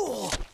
Oh!